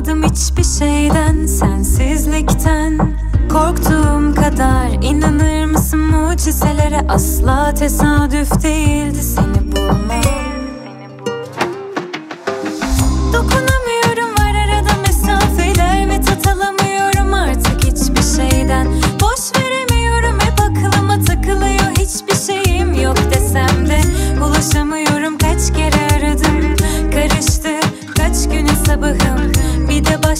Korkmadım hiçbir şeyden, sensizlikten. Korktuğum kadar inanır mısın? Mucizelere Asla tesadüf değildi seni bulmam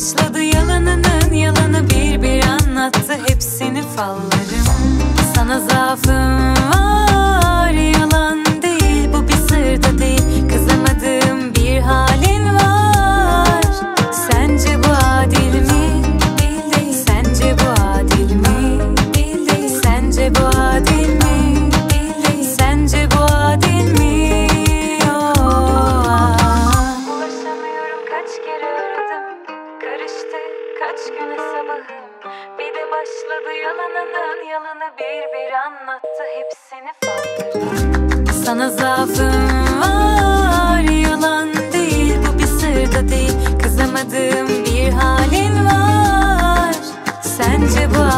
Başladı yalanının yalanı bir bir anlattı hepsini fallarım. Sana zaafım var. Kaç güne sabahım bir de başladı yalanının yalanı bir bir anlattı hepsini farklı. Sana zaafım var yalan değil bu bir sır da değil kızamadığım bir halin var. Sence bu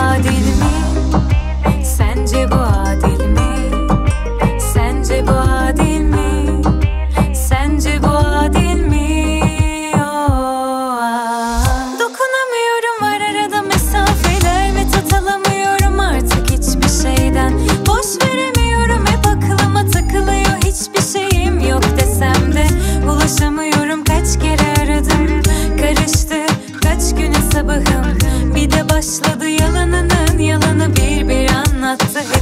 sabahım Bir de başladı yalanının yalanı bir bir anlattı. hep